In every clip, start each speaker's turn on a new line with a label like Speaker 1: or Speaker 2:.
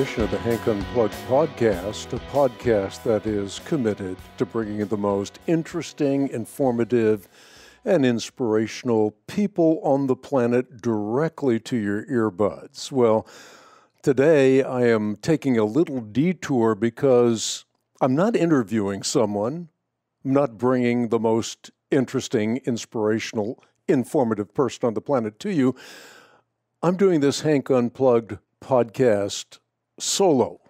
Speaker 1: edition of the Hank Unplugged podcast, a podcast that is committed to bringing the most interesting, informative, and inspirational people on the planet directly to your earbuds. Well, today I am taking a little detour because I'm not interviewing someone, I'm not bringing the most interesting, inspirational, informative person on the planet to you. I'm doing this Hank Unplugged podcast solo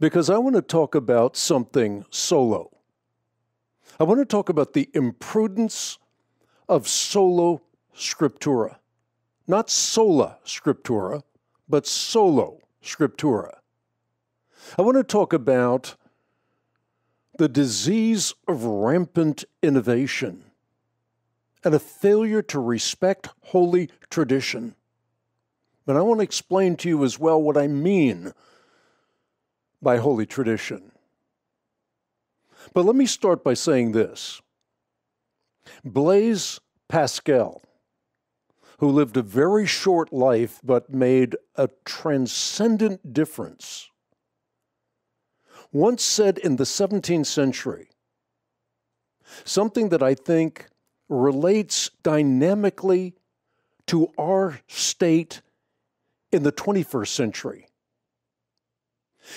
Speaker 1: because I want to talk about something solo. I want to talk about the imprudence of solo scriptura. Not sola scriptura, but solo scriptura. I want to talk about the disease of rampant innovation and a failure to respect holy tradition. And I want to explain to you as well what I mean by holy tradition. But let me start by saying this Blaise Pascal, who lived a very short life but made a transcendent difference, once said in the 17th century something that I think relates dynamically to our state in the 21st century.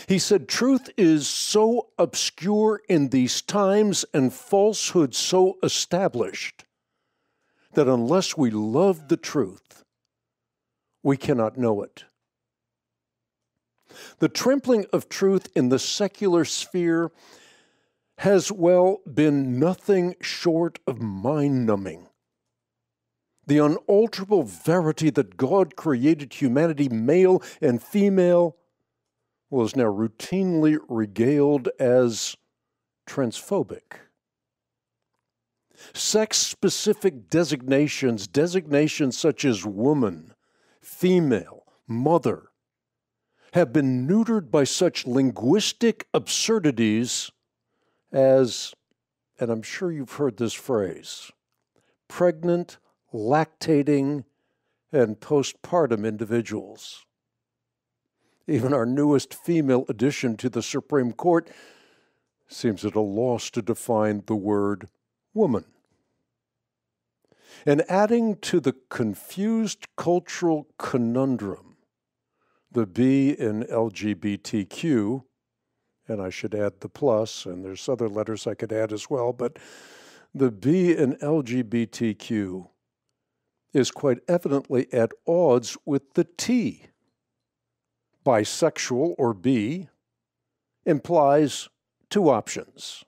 Speaker 1: He said, Truth is so obscure in these times and falsehood so established that unless we love the truth, we cannot know it. The trampling of truth in the secular sphere has, well, been nothing short of mind numbing the unalterable verity that God created humanity male and female was now routinely regaled as transphobic. Sex specific designations, designations such as woman, female, mother, have been neutered by such linguistic absurdities as, and I'm sure you've heard this phrase, pregnant lactating, and postpartum individuals. Even our newest female addition to the Supreme Court seems at a loss to define the word woman. And adding to the confused cultural conundrum, the B in LGBTQ, and I should add the plus, and there's other letters I could add as well, but the B in LGBTQ is quite evidently at odds with the T. Bisexual, or B, implies two options,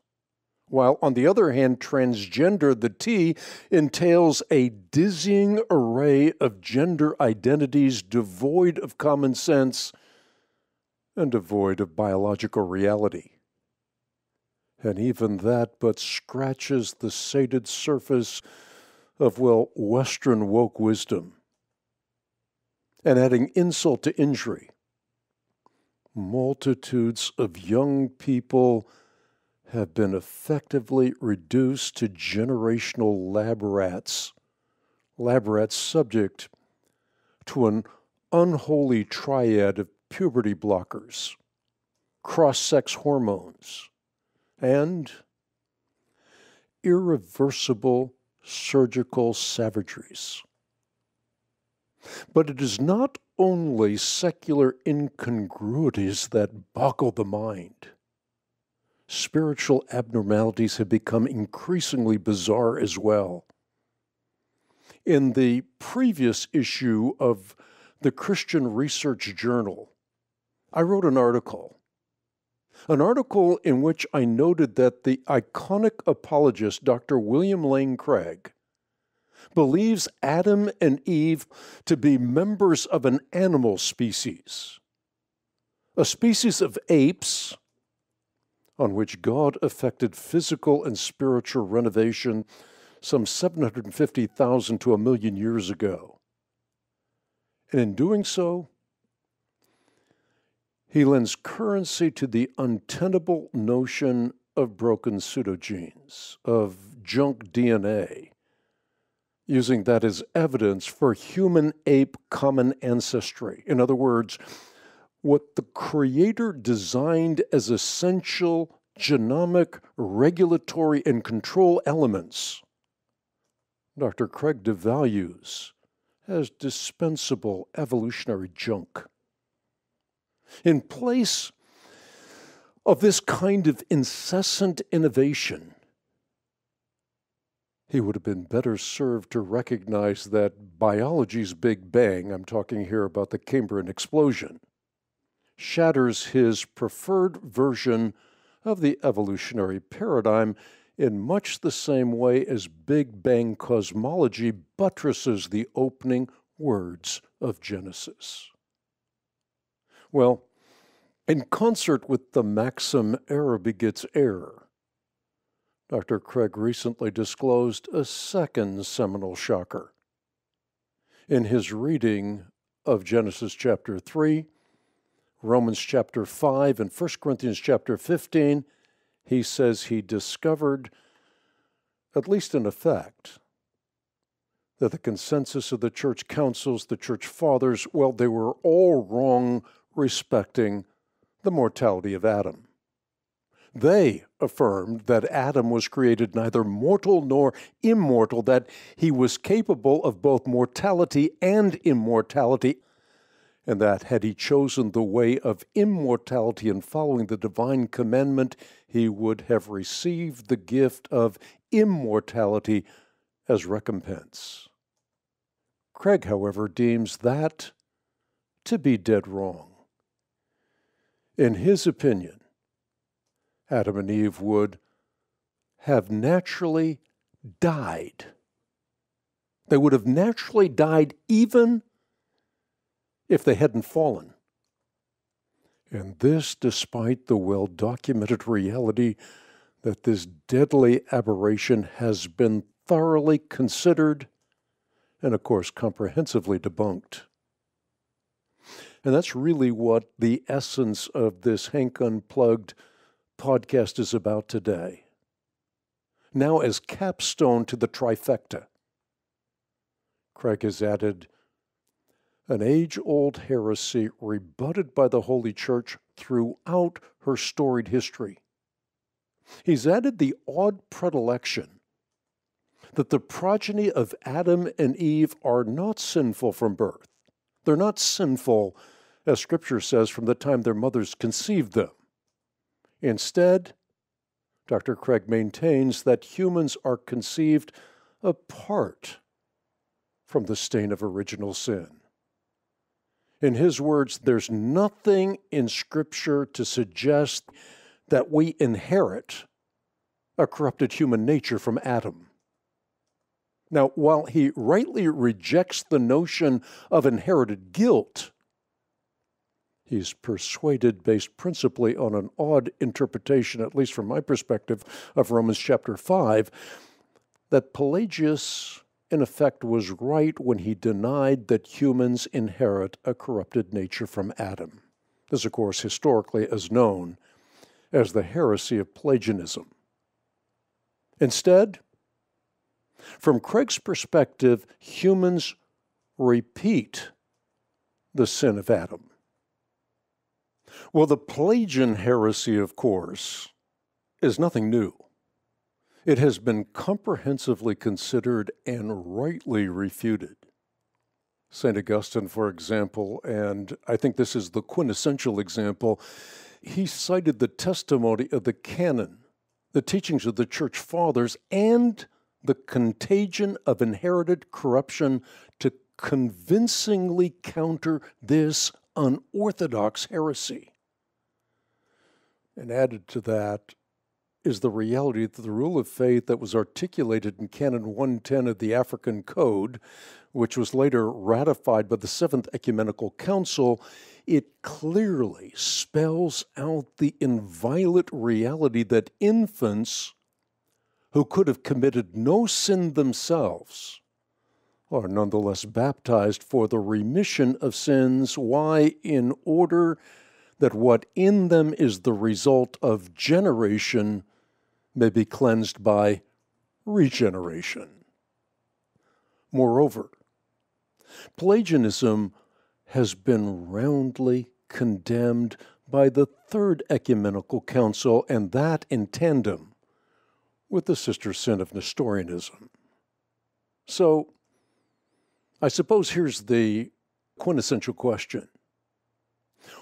Speaker 1: while on the other hand, transgender, the T, entails a dizzying array of gender identities devoid of common sense and devoid of biological reality. And even that but scratches the sated surface of, well, Western woke wisdom and adding insult to injury. Multitudes of young people have been effectively reduced to generational lab rats, lab rats subject to an unholy triad of puberty blockers, cross sex hormones, and irreversible surgical savageries. But it is not only secular incongruities that boggle the mind. Spiritual abnormalities have become increasingly bizarre as well. In the previous issue of the Christian Research Journal, I wrote an article an article in which I noted that the iconic apologist Dr. William Lane Craig believes Adam and Eve to be members of an animal species, a species of apes on which God effected physical and spiritual renovation some 750,000 to a million years ago. And in doing so, he lends currency to the untenable notion of broken pseudogenes, of junk DNA, using that as evidence for human ape common ancestry. In other words, what the Creator designed as essential genomic, regulatory, and control elements, Dr. Craig devalues as dispensable evolutionary junk. In place of this kind of incessant innovation, he would have been better served to recognize that biology's Big Bang, I'm talking here about the Cambrian explosion, shatters his preferred version of the evolutionary paradigm in much the same way as Big Bang cosmology buttresses the opening words of Genesis. Well, in concert with the maxim error begets error, Dr. Craig recently disclosed a second seminal shocker. In his reading of Genesis chapter 3, Romans chapter 5, and 1 Corinthians chapter 15, he says he discovered, at least in effect, that the consensus of the church councils, the church fathers, well, they were all wrong respecting the mortality of Adam. They affirmed that Adam was created neither mortal nor immortal, that he was capable of both mortality and immortality, and that had he chosen the way of immortality and following the divine commandment, he would have received the gift of immortality as recompense. Craig, however, deems that to be dead wrong. In his opinion, Adam and Eve would have naturally died. They would have naturally died even if they hadn't fallen. And this despite the well documented reality that this deadly aberration has been thoroughly considered and, of course, comprehensively debunked. And that's really what the essence of this Hank Unplugged podcast is about today. Now, as capstone to the trifecta, Craig has added an age old heresy rebutted by the Holy Church throughout her storied history. He's added the odd predilection that the progeny of Adam and Eve are not sinful from birth. They're not sinful as Scripture says, from the time their mothers conceived them. Instead, Dr. Craig maintains that humans are conceived apart from the stain of original sin. In his words, there's nothing in Scripture to suggest that we inherit a corrupted human nature from Adam. Now, while he rightly rejects the notion of inherited guilt, He's persuaded based principally on an odd interpretation, at least from my perspective, of Romans chapter 5, that Pelagius, in effect, was right when he denied that humans inherit a corrupted nature from Adam. This, of course, historically is known as the heresy of Pelagianism. Instead, from Craig's perspective, humans repeat the sin of Adam. Well, the Pelagian heresy, of course, is nothing new. It has been comprehensively considered and rightly refuted. St. Augustine, for example, and I think this is the quintessential example, he cited the testimony of the canon, the teachings of the church fathers, and the contagion of inherited corruption to convincingly counter this unorthodox heresy. And added to that is the reality that the rule of faith that was articulated in Canon 110 of the African Code, which was later ratified by the Seventh Ecumenical Council, it clearly spells out the inviolate reality that infants who could have committed no sin themselves are nonetheless baptized for the remission of sins. Why? In order that what in them is the result of generation may be cleansed by regeneration. Moreover, Pelagianism has been roundly condemned by the Third Ecumenical Council, and that in tandem with the sister sin of Nestorianism. So, I suppose here's the quintessential question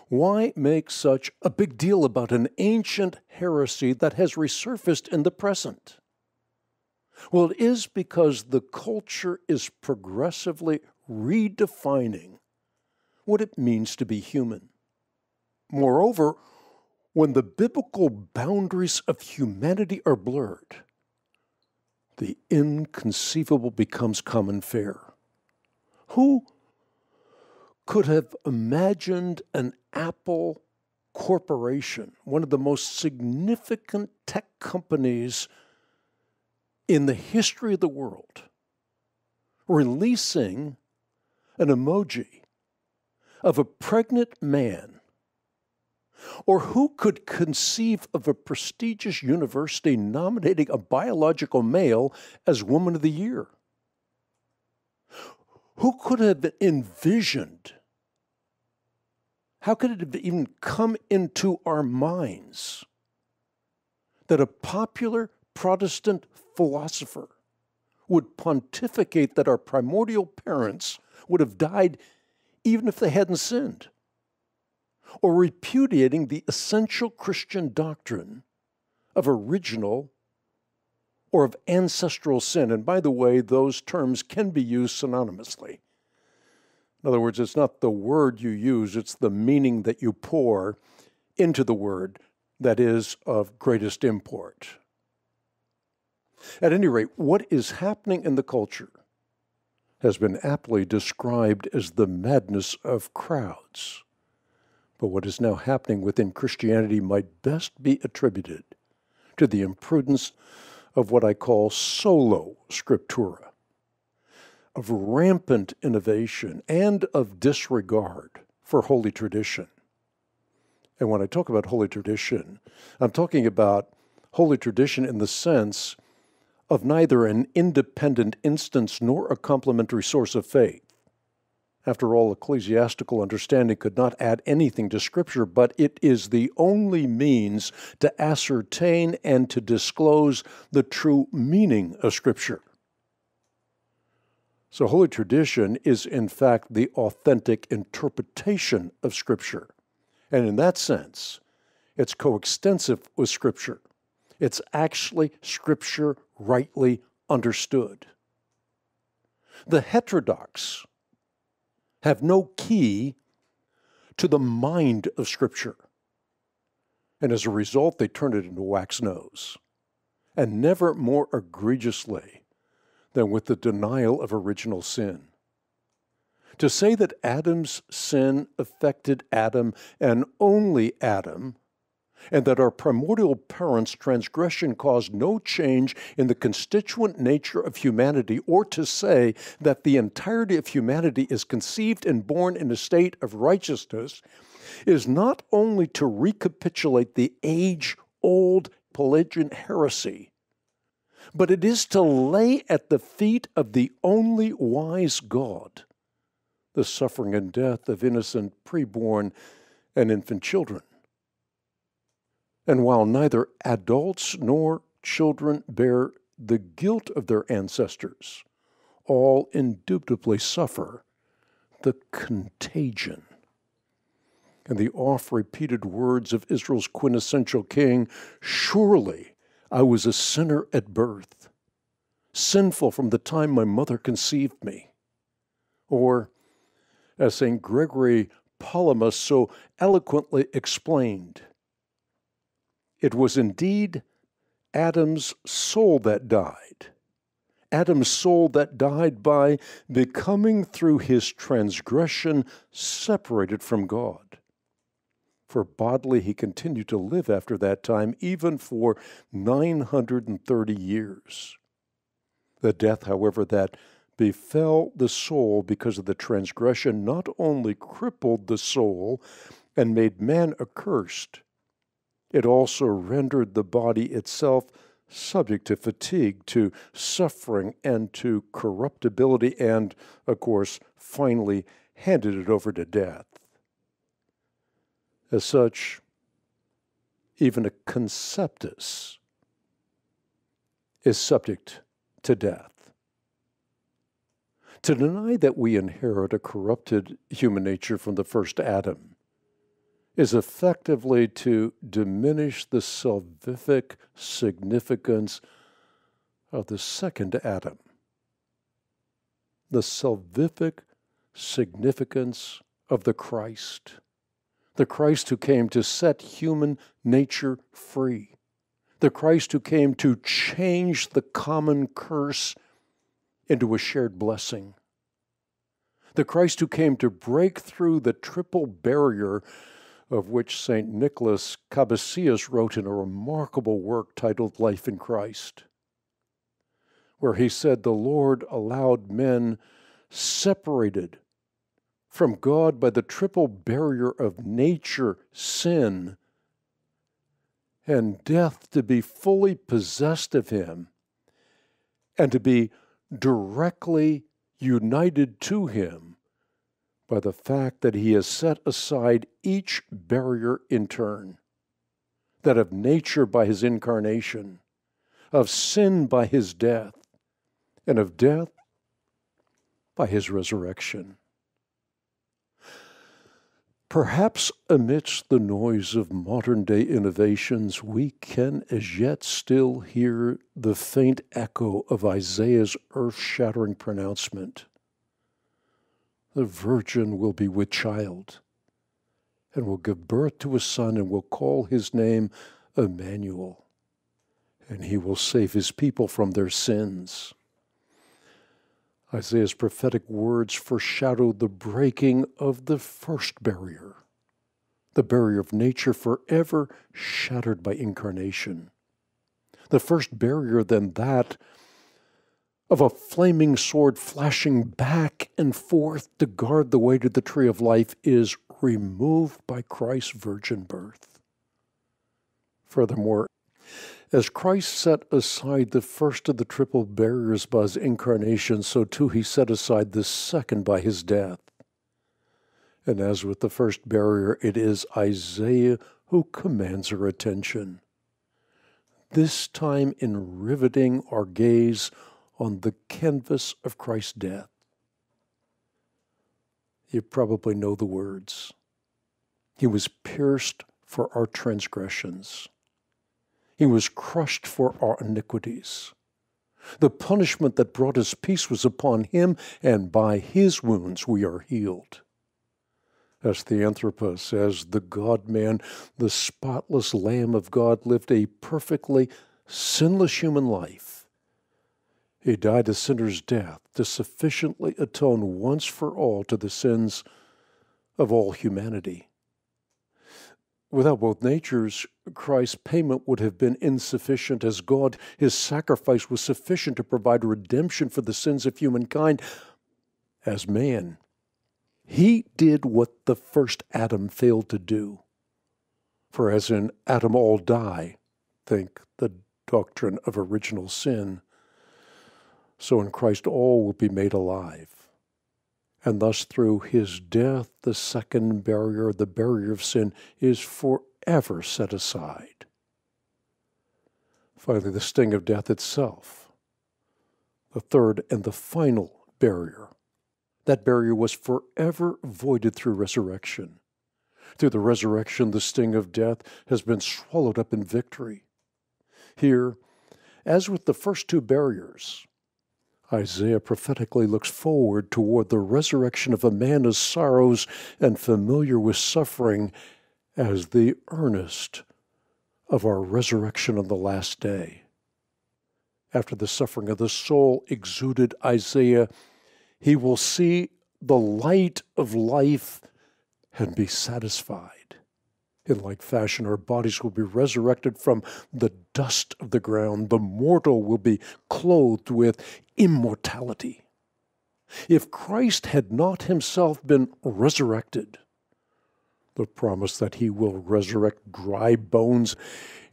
Speaker 1: Why make such a big deal about an ancient heresy that has resurfaced in the present? Well, it is because the culture is progressively redefining what it means to be human. Moreover, when the biblical boundaries of humanity are blurred, the inconceivable becomes common fare. Who could have imagined an Apple corporation, one of the most significant tech companies in the history of the world, releasing an emoji of a pregnant man? Or who could conceive of a prestigious university nominating a biological male as Woman of the Year? Who could have envisioned? How could it have even come into our minds that a popular Protestant philosopher would pontificate that our primordial parents would have died even if they hadn't sinned? Or repudiating the essential Christian doctrine of original or of ancestral sin. And by the way, those terms can be used synonymously. In other words, it's not the word you use, it's the meaning that you pour into the word that is of greatest import. At any rate, what is happening in the culture has been aptly described as the madness of crowds. But what is now happening within Christianity might best be attributed to the imprudence of what I call solo scriptura, of rampant innovation and of disregard for holy tradition. And when I talk about holy tradition, I'm talking about holy tradition in the sense of neither an independent instance nor a complementary source of faith. After all, ecclesiastical understanding could not add anything to Scripture, but it is the only means to ascertain and to disclose the true meaning of Scripture. So, Holy Tradition is in fact the authentic interpretation of Scripture. And in that sense, it's coextensive with Scripture. It's actually Scripture rightly understood. The heterodox, have no key to the mind of Scripture. And as a result, they turn it into wax nose. And never more egregiously than with the denial of original sin. To say that Adam's sin affected Adam and only Adam and that our primordial parents' transgression caused no change in the constituent nature of humanity, or to say that the entirety of humanity is conceived and born in a state of righteousness, is not only to recapitulate the age old Pelagian heresy, but it is to lay at the feet of the only wise God the suffering and death of innocent preborn and infant children. And while neither adults nor children bear the guilt of their ancestors, all indubitably suffer the contagion. And the oft repeated words of Israel's quintessential king Surely I was a sinner at birth, sinful from the time my mother conceived me. Or, as St. Gregory Palamas so eloquently explained, it was indeed Adam's soul that died. Adam's soul that died by becoming through his transgression separated from God. For bodily he continued to live after that time, even for 930 years. The death, however, that befell the soul because of the transgression not only crippled the soul and made man accursed, it also rendered the body itself subject to fatigue, to suffering, and to corruptibility, and, of course, finally handed it over to death. As such, even a conceptus is subject to death. To deny that we inherit a corrupted human nature from the first Adam is effectively to diminish the salvific significance of the second Adam. The salvific significance of the Christ, the Christ who came to set human nature free, the Christ who came to change the common curse into a shared blessing. The Christ who came to break through the triple barrier of which St. Nicholas Cabasilas wrote in a remarkable work titled Life in Christ, where he said the Lord allowed men separated from God by the triple barrier of nature, sin, and death to be fully possessed of him and to be directly united to Him by the fact that He has set aside each barrier in turn that of nature by His incarnation, of sin by His death, and of death by His resurrection. Perhaps amidst the noise of modern day innovations, we can as yet still hear the faint echo of Isaiah's earth shattering pronouncement The virgin will be with child and will give birth to a son and will call his name Emmanuel, and he will save his people from their sins. Isaiah's prophetic words foreshadowed the breaking of the first barrier, the barrier of nature forever shattered by incarnation. The first barrier, then, that of a flaming sword flashing back and forth to guard the way to the tree of life, is removed by Christ's virgin birth. Furthermore, as Christ set aside the first of the triple barriers by his incarnation, so too he set aside the second by his death. And as with the first barrier, it is Isaiah who commands our attention. This time in riveting our gaze on the canvas of Christ's death. You probably know the words. He was pierced for our transgressions. He was crushed for our iniquities. The punishment that brought us peace was upon him, and by his wounds we are healed. As the Anthropos says, the God man, the spotless Lamb of God, lived a perfectly sinless human life. He died a sinner's death to sufficiently atone once for all to the sins of all humanity. Without both natures, Christ's payment would have been insufficient, as God, his sacrifice, was sufficient to provide redemption for the sins of humankind. As man, he did what the first Adam failed to do. For as in Adam all die, think the doctrine of original sin, so in Christ all will be made alive and thus through his death, the second barrier, the barrier of sin, is forever set aside. Finally, the sting of death itself, the third and the final barrier. That barrier was forever voided through resurrection. Through the resurrection, the sting of death has been swallowed up in victory. Here, as with the first two barriers, Isaiah prophetically looks forward toward the resurrection of a man as sorrows and familiar with suffering as the earnest of our resurrection on the last day. After the suffering of the soul exuded Isaiah, he will see the light of life and be satisfied. In like fashion, our bodies will be resurrected from the dust of the ground. The mortal will be clothed with immortality. If Christ had not himself been resurrected, the promise that he will resurrect dry bones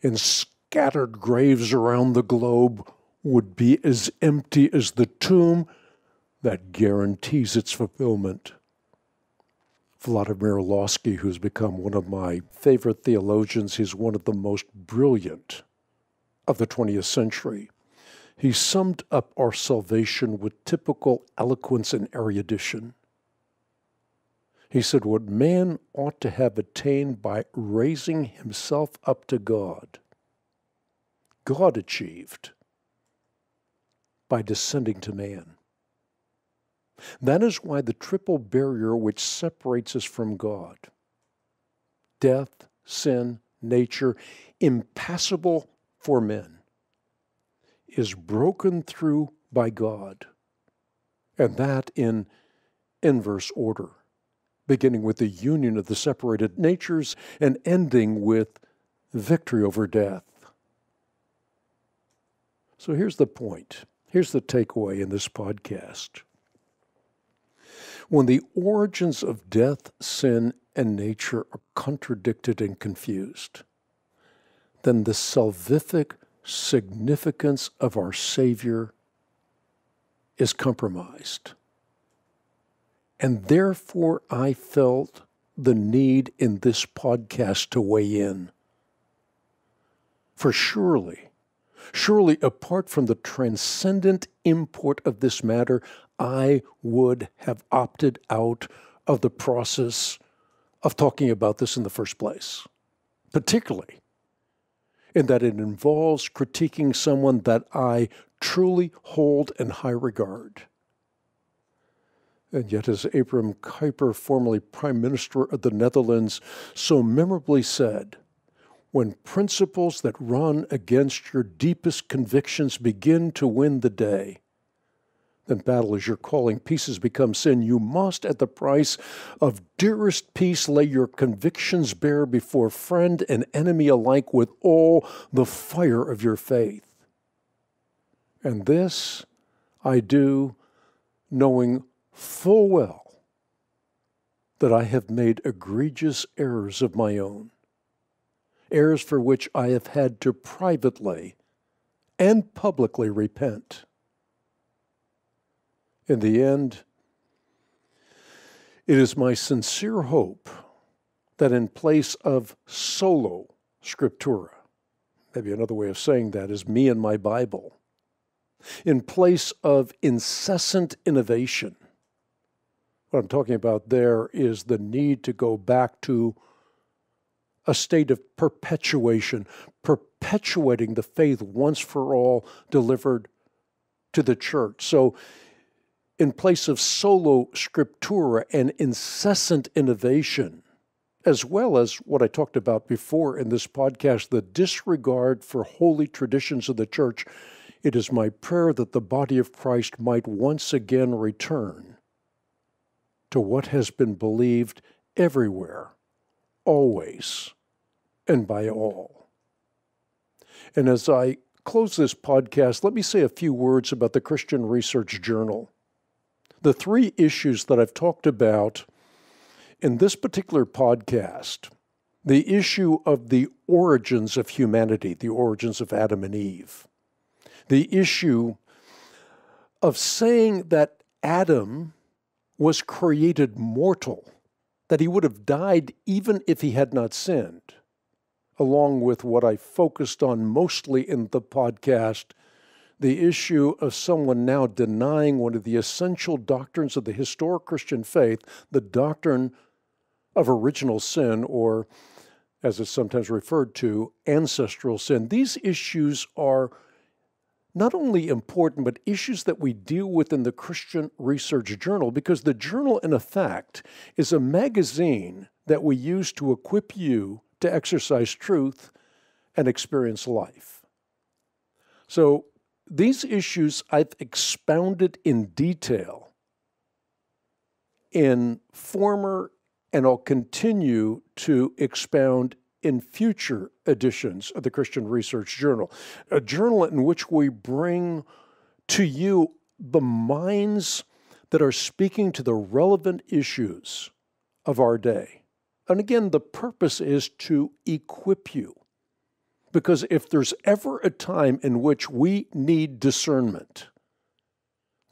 Speaker 1: in scattered graves around the globe would be as empty as the tomb that guarantees its fulfillment. Vladimir Lossky, who's become one of my favorite theologians. He's one of the most brilliant of the 20th century. He summed up our salvation with typical eloquence and erudition. He said, What man ought to have attained by raising himself up to God, God achieved by descending to man. That is why the triple barrier which separates us from God death, sin, nature, impassable for men is broken through by God, and that in inverse order, beginning with the union of the separated natures and ending with victory over death. So here's the point. Here's the takeaway in this podcast. When the origins of death, sin, and nature are contradicted and confused, then the salvific significance of our Savior is compromised. And therefore, I felt the need in this podcast to weigh in. For surely, surely apart from the transcendent import of this matter, I would have opted out of the process of talking about this in the first place, particularly in that it involves critiquing someone that I truly hold in high regard. And yet, as Abram Kuyper, formerly Prime Minister of the Netherlands, so memorably said, when principles that run against your deepest convictions begin to win the day, then battle is your calling. Peace has become sin. You must, at the price of dearest peace, lay your convictions bare before friend and enemy alike with all the fire of your faith. And this I do knowing full well that I have made egregious errors of my own, errors for which I have had to privately and publicly repent. In the end, it is my sincere hope that in place of solo scriptura, maybe another way of saying that is me and my Bible, in place of incessant innovation, what I'm talking about there is the need to go back to a state of perpetuation, perpetuating the faith once for all delivered to the church. So in place of solo scriptura and incessant innovation, as well as what I talked about before in this podcast, the disregard for holy traditions of the church, it is my prayer that the body of Christ might once again return to what has been believed everywhere, always, and by all. And as I close this podcast, let me say a few words about the Christian Research Journal the three issues that I've talked about in this particular podcast the issue of the origins of humanity, the origins of Adam and Eve, the issue of saying that Adam was created mortal, that he would have died even if he had not sinned, along with what I focused on mostly in the podcast the issue of someone now denying one of the essential doctrines of the historic Christian faith, the doctrine of original sin, or as it's sometimes referred to, ancestral sin. These issues are not only important, but issues that we deal with in the Christian Research Journal, because the journal, in effect, is a magazine that we use to equip you to exercise truth and experience life. So, these issues I've expounded in detail in former and I'll continue to expound in future editions of the Christian Research Journal, a journal in which we bring to you the minds that are speaking to the relevant issues of our day. And again, the purpose is to equip you because if there's ever a time in which we need discernment,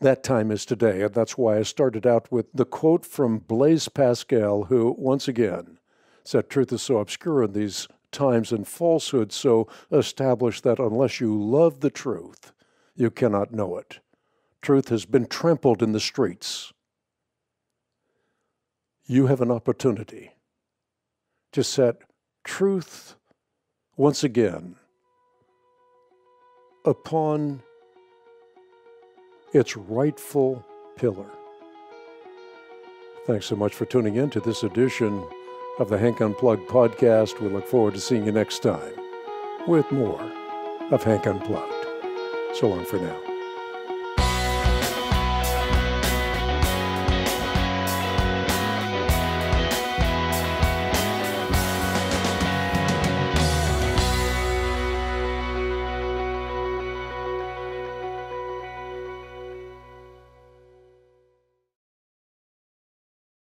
Speaker 1: that time is today. And that's why I started out with the quote from Blaise Pascal, who, once again, said truth is so obscure in these times and falsehood so established that unless you love the truth, you cannot know it. Truth has been trampled in the streets. You have an opportunity to set truth once again upon its rightful pillar. Thanks so much for tuning in to this edition of the Hank Unplugged podcast. We look forward to seeing you next time with more of Hank Unplugged. So long for now.